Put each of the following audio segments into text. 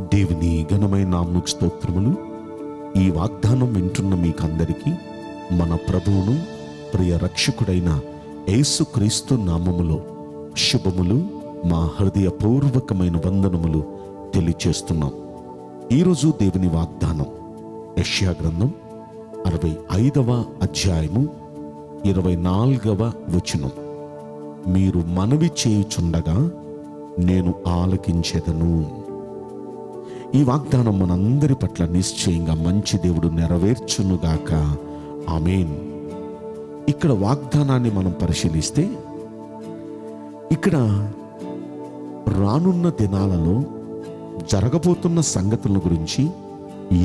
దేవుని ఘనమైన నామకు స్తోత్రములు. ఈ వాగ్దానం వింటున్న మీకందరికీ మన ప్రభువును ప్రియ రక్షకుడైన యేసుక్రీస్తు నామములో శుభములు. మా హృదయపూర్వకమైన వందనములు తెలియచేస్తున్నాం. ఈరోజు దేవుని వాగ్దానం యష్యా గ్రంథం అరవై ఐదవ అధ్యాయము ఇరవై నాలుగవ వచనం. మీరు మనవి చేయుచుండగా నేను ఆలకించెదను. ఈ వాగ్దానం మనందరి పట్ల నిశ్చయంగా మంచి దేవుడు నెరవేర్చునుగాక. ఆమెన్. ఇక్కడ వాగ్దానాన్ని మనం పరిశీలిస్తే ఇక్కడ రానున్న దినాలలో జరగబోతున్న సంగతుల గురించి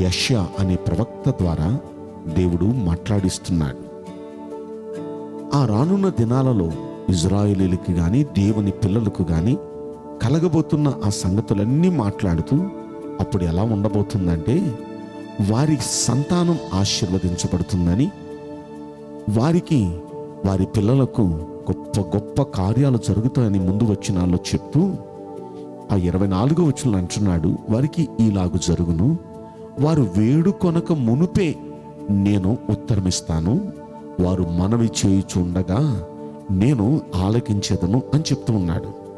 యశ అనే ప్రవక్త ద్వారా దేవుడు మాట్లాడిస్తున్నాడు. ఆ రానున్న దినాలలో ఇజ్రాయేలీలకు కానీ దేవుని పిల్లలకు కానీ కలగబోతున్న ఆ సంగతులన్నీ మాట్లాడుతూ అప్పుడు ఎలా ఉండబోతుందంటే వారి సంతానం ఆశీర్వదించబడుతుందని వారికి వారి పిల్లలకు గొప్ప గొప్ప కార్యాలు జరుగుతాయని ముందు వచ్చినాల్లో చెప్తూ ఆ ఇరవై నాలుగో వచ్చిన అంటున్నాడు వారికి ఇలాగు జరుగును. వారు వేడుకొనక మునుపే నేను ఉత్తరమిస్తాను. వారు మనవి చేయుచుండగా నేను ఆలకించేదను అని చెప్తూ ఉన్నాడు.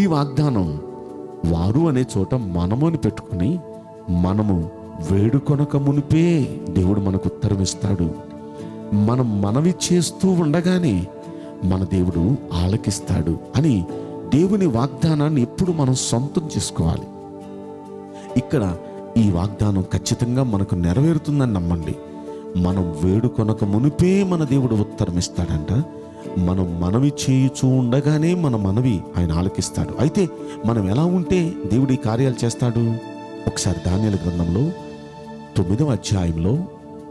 ఈ వాగ్దానం వారు అనే చోట మనము అని పెట్టుకుని మనము వేడుకొనక మునిపే దేవుడు మనకు ఉత్తరమిస్తాడు మనం మనవి చేస్తూ ఉండగానే మన దేవుడు ఆలకిస్తాడు అని దేవుని వాగ్దానాన్ని ఎప్పుడు మనం సొంతం చేసుకోవాలి. ఇక్కడ ఈ వాగ్దానం ఖచ్చితంగా మనకు నెరవేరుతుందని నమ్మండి. మనం వేడుకొనక మునిపే మన దేవుడు ఉత్తరం ఇస్తాడంట. మనం మనవి చేయుచూ ఉండగానే మన మనవి ఆయన ఆలకిస్తాడు. అయితే మనం ఎలా ఉంటే దేవుడు ఈ కార్యాలు చేస్తాడు? ఒకసారి ధాన్యాల గ్రంథంలో తొమ్మిదవ అధ్యాయంలో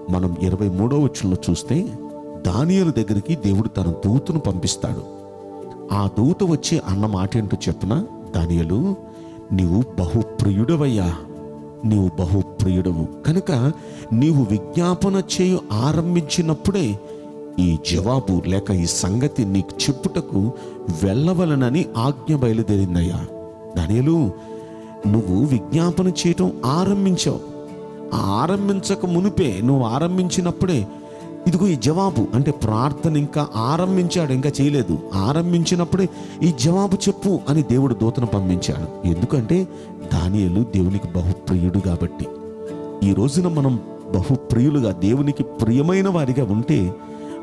మనం ఇరవై మూడవ వచ్చంలో చూస్తే దానియలు దగ్గరికి దేవుడు తన దూతను పంపిస్తాడు. ఆ దూత వచ్చి అన్న మాట ఏంటో చెప్పిన? దానియలు నీవు బహుప్రియుడవయ్యా. నీవు బహుప్రియుడవు. కనుక నీవు విజ్ఞాపన చేయు ఆరంభించినప్పుడే ఈ జవాబు లేక ఈ సంగతి నీకు చెప్పుటకు వెళ్ళవలనని ఆజ్ఞ బయలుదేరిందయ్యా. దానియలు నువ్వు విజ్ఞాపన చేయటం ఆరంభించావు. ఆరంభించక మునిపే నువ్వు ఆరంభించినప్పుడే ఇదిగో ఈ జవాబు అంటే ప్రార్థన ఇంకా ఆరంభించాడు ఇంకా చేయలేదు. ఆరంభించినప్పుడే ఈ జవాబు చెప్పు అని దేవుడు దూతను పంపించాడు. ఎందుకంటే దానియలు దేవునికి బహుప్రియుడు కాబట్టి. ఈ రోజున మనం బహుప్రియులుగా దేవునికి ప్రియమైన వారిగా ఉంటే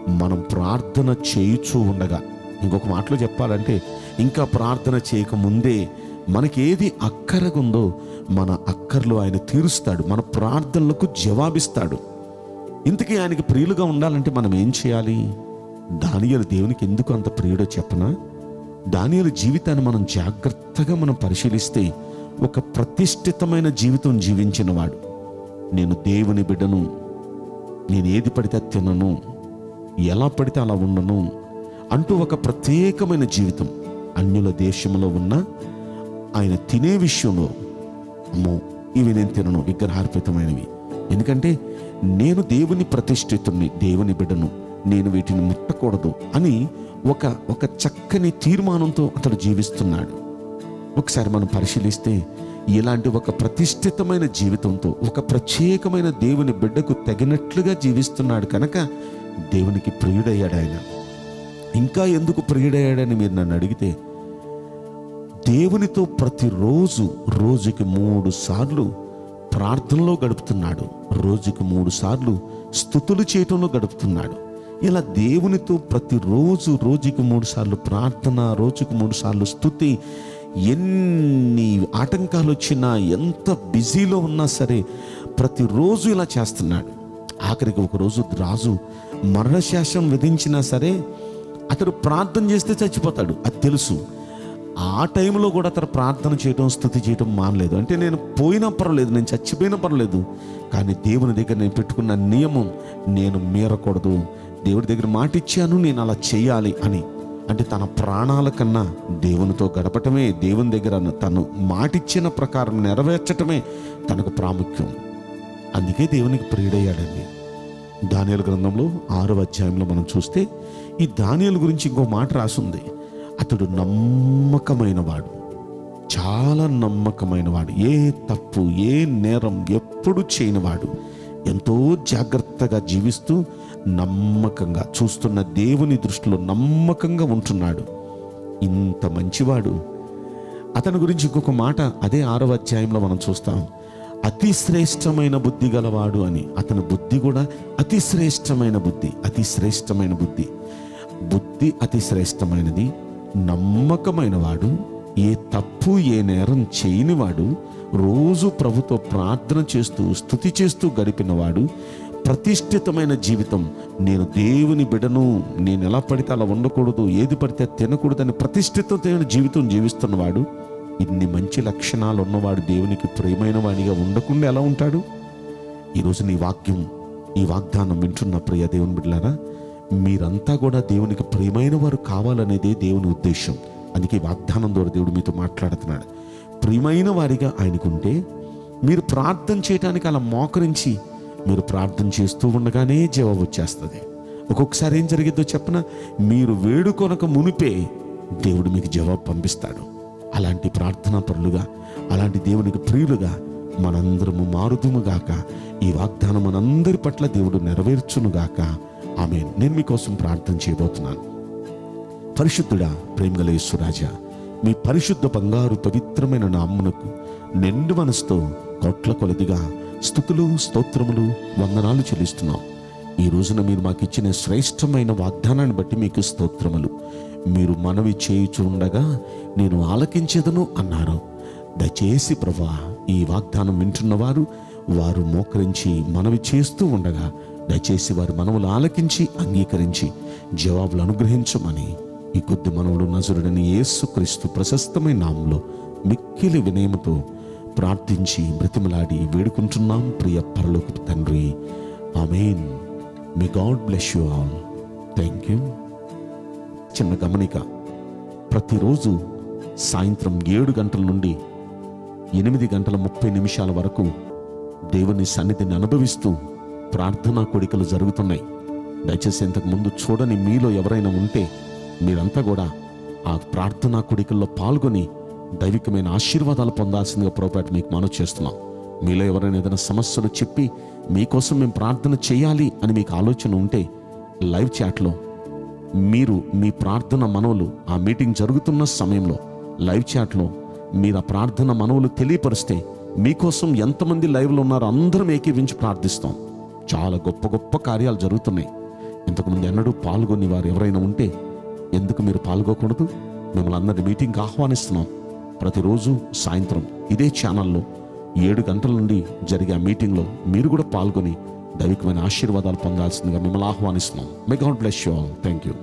మనం ప్రార్థన చేయుచూ ఉండగా. ఇంకొక మాటలో చెప్పాలంటే ఇంకా ప్రార్థన చేయకముందే మనకేది అక్కరగుందో మన అక్కర్లు ఆయన తీరుస్తాడు మన ప్రార్థనలకు జవాబిస్తాడు. ఇంతకీ ఆయనకి ప్రియులుగా ఉండాలంటే మనం ఏం చేయాలి? దానియలు దేవునికి ఎందుకు అంత ప్రియుడో చెప్పనా? దానియలు జీవితాన్ని మనం జాగ్రత్తగా మనం పరిశీలిస్తే ఒక ప్రతిష్ఠితమైన జీవితం జీవించినవాడు. నేను దేవుని బిడ్డను నేను ఏది పడితే అది తినను. ఎలా పడితే అలా ఉండను అంటూ ఒక ప్రత్యేకమైన జీవితం. అన్యుల దేశంలో ఉన్న ఆయన తినే విషయంలో అమ్మో ఇవి నేను తినను విగ్రహార్పితమైనవి. ఎందుకంటే నేను దేవుని ప్రతిష్ఠితుని దేవుని బిడ్డను నేను వీటిని ముట్టకూడదు అని ఒక ఒక చక్కని తీర్మానంతో అతడు జీవిస్తున్నాడు. ఒకసారి మనం పరిశీలిస్తే ఇలాంటి ఒక ప్రతిష్ఠితమైన జీవితంతో ఒక ప్రత్యేకమైన దేవుని బిడ్డకు తగినట్లుగా జీవిస్తున్నాడు కనుక దేవునికి ప్రియుడయ్యాడు ఆయన. ఇంకా ఎందుకు ప్రియుడయ్యాడని మీరు నన్ను అడిగితే దేవునితో ప్రతిరోజు రోజుకి మూడు సార్లు ప్రార్థనలో గడుపుతున్నాడు. రోజుకి మూడు సార్లు స్థుతులు చేయటంలో గడుపుతున్నాడు. ఇలా దేవునితో ప్రతిరోజు రోజుకి మూడు సార్లు ప్రార్థన రోజుకి మూడు సార్లు స్థుతి ఎన్ని ఆటంకాలు వచ్చినా ఎంత బిజీలో ఉన్నా సరే ప్రతిరోజు ఇలా చేస్తున్నాడు. ఆఖరికి ఒకరోజు రాజు మరణశాసం విధించినా సరే అతడు ప్రార్థన చేస్తే చచ్చిపోతాడు. అది తెలుసు. ఆ టైంలో కూడా అతను ప్రార్థన చేయడం స్థుతి చేయడం మానలేదు. అంటే నేను పోయినా పర్వాలేదు నేను చచ్చిపోయినా పర్వాలేదు. కానీ దేవుని దగ్గర నేను పెట్టుకున్న నియమం నేను మీరకూడదు. దేవుడి దగ్గర మాట ఇచ్చాను నేను అలా చేయాలి అని. అంటే తన ప్రాణాల కన్నా దేవునితో గడపటమే దేవుని దగ్గర తను మాటిచ్చిన ప్రకారం నెరవేర్చటమే తనకు ప్రాముఖ్యం. అందుకే దేవునికి ప్రియుడయ్యాడండి. దానియలు గ్రంథంలో ఆరో అధ్యాయంలో మనం చూస్తే ఈ దానియలు గురించి ఇంకో మాట రాసుంది. అతడు నమ్మకమైన వాడు చాలా నమ్మకమైన వాడు ఏ తప్పు ఏ నేరం ఎప్పుడు చేయనివాడు. ఎంతో జాగ్రత్తగా జీవిస్తూ నమ్మకంగా చూస్తున్న దేవుని దృష్టిలో నమ్మకంగా ఉంటున్నాడు. ఇంత మంచివాడు. అతని గురించి ఇంకొక మాట అదే ఆరవ అధ్యాయంలో మనం చూస్తాం. అతి శ్రేష్టమైన బుద్ధి గలవాడు అని. అతని బుద్ధి కూడా అతి శ్రేష్టమైన బుద్ధి అతి శ్రేష్టమైన బుద్ధి. బుద్ధి అతి శ్రేష్టమైనది నమ్మకమైన వాడు ఏ తప్పు ఏ నేరం చేయనివాడు రోజు ప్రభుతో ప్రార్థన చేస్తూ స్థుతి చేస్తూ గడిపినవాడు ప్రతిష్ఠితమైన జీవితం నేను దేవుని బిడను నేను ఎలా పడితే అలా ఉండకూడదు ఏది పడితే అది తినకూడదని ప్రతిష్ఠితమైన జీవితం జీవిస్తున్నవాడు ఇన్ని మంచి లక్షణాలు ఉన్నవాడు దేవునికి ప్రియమైన వాడిగా ఉండకుండా ఎలా ఉంటాడు? ఈరోజు నీ వాక్యం ఈ వాగ్దానం వింటున్న ప్రియ దేవుని బిడ్డలారా మీరంతా కూడా దేవునికి ప్రియమైన వారు కావాలనేదే దేవుని ఉద్దేశం. అందుకే ఈ వాగ్దానం ద్వారా దేవుడు మీతో మాట్లాడుతున్నాడు. ప్రియమైన వారిగా ఆయనకుంటే మీరు ప్రార్థన చేయడానికి అలా మోకరించి మీరు ప్రార్థన చేస్తూ ఉండగానే జవాబు వచ్చేస్తుంది. ఒక్కొక్కసారి ఏం జరిగిద్దో చెప్పన? మీరు వేడుకొనక మునిపే దేవుడు మీకు జవాబు పంపిస్తాడు. అలాంటి ప్రార్థనా పరులుగా అలాంటి దేవునికి ప్రియులుగా మనందరము మారుదుముగాక ఈ వాగ్దానం మనందరి పట్ల దేవుడు నెరవేర్చునుగాక ఆమె నేను మీకోసం ప్రార్థన చేయబోతున్నాను. పరిశుద్ధుడా ప్రేమగల యేసురాజా మీ పరిశుద్ధ బంగారు పవిత్రమైన నామ్మునకు నిండు మనసుతో కోట్ల కొలదిగా స్థుతులు స్తోత్రములు వందనాలు చెల్లిస్తున్నాం. ఈ రోజున మీరు మాకు ఇచ్చిన శ్రేష్టమైన వాగ్దానాన్ని బట్టి మీకు స్తోత్రములు. మీరు మనవి చేయుచు ఉండగా నేను ఆలకించేదను అన్నారు. దయచేసి ప్రభా ఈ వాగ్దానం వింటున్నవారు వారు మోకరించి మనవి చేస్తూ ఉండగా దయచేసి వారి మనవులు ఆలకించి అంగీకరించి జవాబులు అనుగ్రహించమని ఈ కొద్ది మనవులు నజరుడని యేసుక్రీస్తు ప్రశస్తమైన నామంలో మిక్కిలి వినయముతో ప్రార్థించి బ్రతిమలాడి వేడుకుంటున్నాం. ప్రియ పరలోకి తండ్రి amen. May God bless you all thank you చిన్న గమనిక. ప్రతిరోజు సాయంత్రం ఏడు గంటల నుండి ఎనిమిది గంటల ముప్పై నిమిషాల వరకు దేవుని సన్నిధిని అనుభవిస్తూ ప్రార్థనా కోడికలు జరుగుతున్నాయి. దయచేసి ఇంతకు ముందు చూడని మీలో ఎవరైనా ఉంటే మీరంతా కూడా ఆ ప్రార్థనా కోడికల్లో పాల్గొని దైవికమైన ఆశీర్వాదాలు పొందాల్సిందిగా పొరపాటు మీకు మనవి చేస్తున్నాం. మీలో ఎవరైనా ఏదైనా సమస్యలు చెప్పి మీకోసం మేము ప్రార్థన చేయాలి అని మీకు ఆలోచన ఉంటే లైవ్ చాట్లో మీరు మీ ప్రార్థన మనవులు ఆ మీటింగ్ జరుగుతున్న సమయంలో లైవ్ చాట్లో మీరు ఆ ప్రార్థన మనవులు తెలియపరిస్తే మీకోసం ఎంతమంది లైవ్లో ఉన్నారో అందరం ఏకీవించి ప్రార్థిస్తాం. చాలా గొప్ప గొప్ప కార్యాలు జరుగుతున్నాయి. ఇంతకుముందు ఎన్నడూ పాల్గొని వారు ఎవరైనా ఉంటే ఎందుకు మీరు పాల్గొకూడదు? మిమ్మల్ని అందరి మీటింగ్కి ఆహ్వానిస్తున్నాం. ప్రతిరోజు సాయంత్రం ఇదే ఛానల్లో ఏడు గంటల నుండి జరిగే ఆ మీటింగ్లో మీరు కూడా పాల్గొని దైవికమైన ఆశీర్వాదాలు పొందాల్సిందిగా మిమ్మల్ని ఆహ్వానిస్తున్నాం. May God bless you all thank you